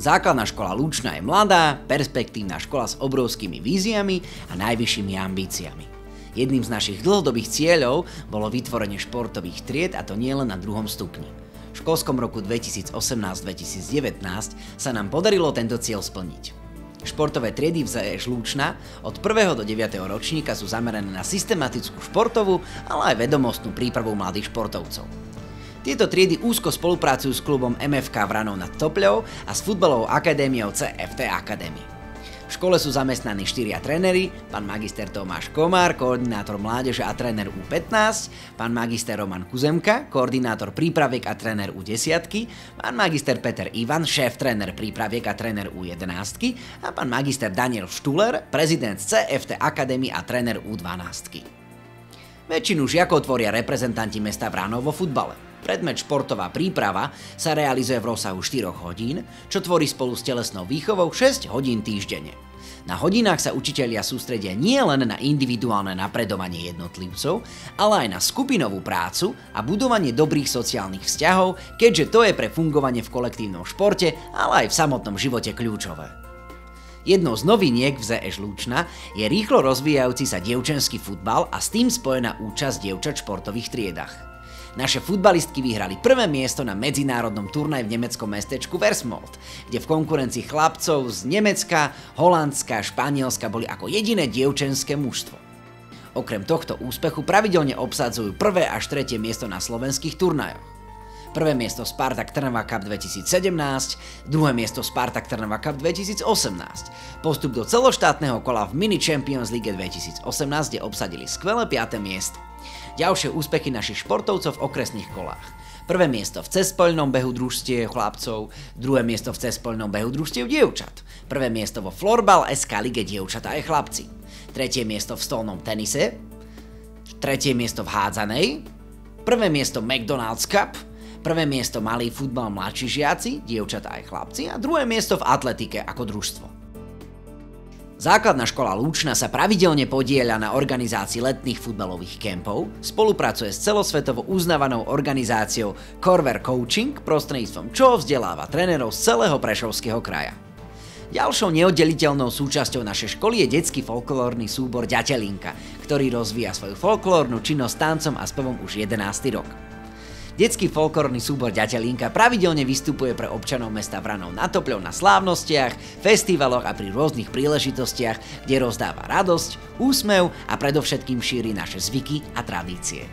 Základná škola Lučna je mladá, perspektívna škola s obrovskými víziami a najvyššími ambíciami. Jedným z našich dlhodobých cieľov bolo vytvorenie športových tried a to nielen na druhom stupni. V školskom roku 2018-2019 sa nám podarilo tento cieľ splniť. Športové triedy v ZE Žlúčna od 1. do 9. ročníka sú zamerané na systematickú športovú, ale aj vedomostnú prípravu mladých športovcov. Tieto triedy úzko spolupracujú s klubom MFK Vranov nad Topľou a s futbalovou akadémiou CFT Academy. V škole sú zamestnaní štyria tréneri, pán magister Tomáš Komár, koordinátor mládeže a tréner U15, pán magister Roman Kuzemka, koordinátor prípraviek a tréner U10, pán magister Peter Ivan, šéf tréner prípraviek a tréner U11 a pán magister Daniel Štuler, prezident CFT Academy a tréner U12. Väčšinu žiakov tvoria reprezentanti mesta Vránov vo futbale. Predmet športová príprava sa realizuje v rozsahu 4 hodín, čo tvorí spolu s telesnou výchovou 6 hodín týždenne. Na hodinách sa učitelia sústredia nie len na individuálne napredovanie jednotlivcov, ale aj na skupinovú prácu a budovanie dobrých sociálnych vzťahov, keďže to je pre fungovanie v kolektívnom športe, ale aj v samotnom živote kľúčové. Jednou z noviniek v ZE Žlúčna je rýchlo rozvíjajúci sa dievčenský futbal a s tým spojená účasť dievčat v športových triedach. Naše futbalistky vyhrali prvé miesto na medzinárodnom turnaj v nemeckom mestečku Versmold, kde v konkurencii chlapcov z Nemecka, Holandska a Španielska boli ako jediné dievčenské mužstvo. Okrem tohto úspechu pravidelne obsadzujú prvé až tretie miesto na slovenských turnajoch. Prvé miesto Spartak Trnava Cup 2017, druhé miesto Spartak Trnava Cup 2018. Postup do celoštátneho kola v Mini Champions League 2018, kde obsadili skvelé 5. miesto. Ďalšie úspechy našich športovcov v okresných kolách. Prvé miesto v cespoľnom behu družstiev chlapcov, druhé miesto v cespoľnom behu družstiev dievčat, prvé miesto vo Florbal SK Lige dievčat aj chlapci, tretie miesto v stolnom tenise, tretie miesto v hádzanej, prvé miesto McDonald's Cup, prvé miesto malý futbal mladší žiaci, dievčatá aj chlapci a druhé miesto v atletike ako družstvo. Základná škola Lúčna sa pravidelne podieľa na organizácii letných futbalových kempov, spolupracuje s celosvetovo uznávanou organizáciou Corver Coaching, prostredníctvom čo vzdeláva trénerov z celého Prešovského kraja. Ďalšou neoddeliteľnou súčasťou našej školy je detský folklórny súbor Ďatelinka, ktorý rozvíja svoju folklórnu činnosť tancom a spevom už 11. rok. Detský folklórny súbor Ďatelinka pravidelne vystupuje pre občanov mesta Vranov na Topľov na slávnostiach, festivaloch a pri rôznych príležitostiach, kde rozdáva radosť, úsmev a predovšetkým šíri naše zvyky a tradície.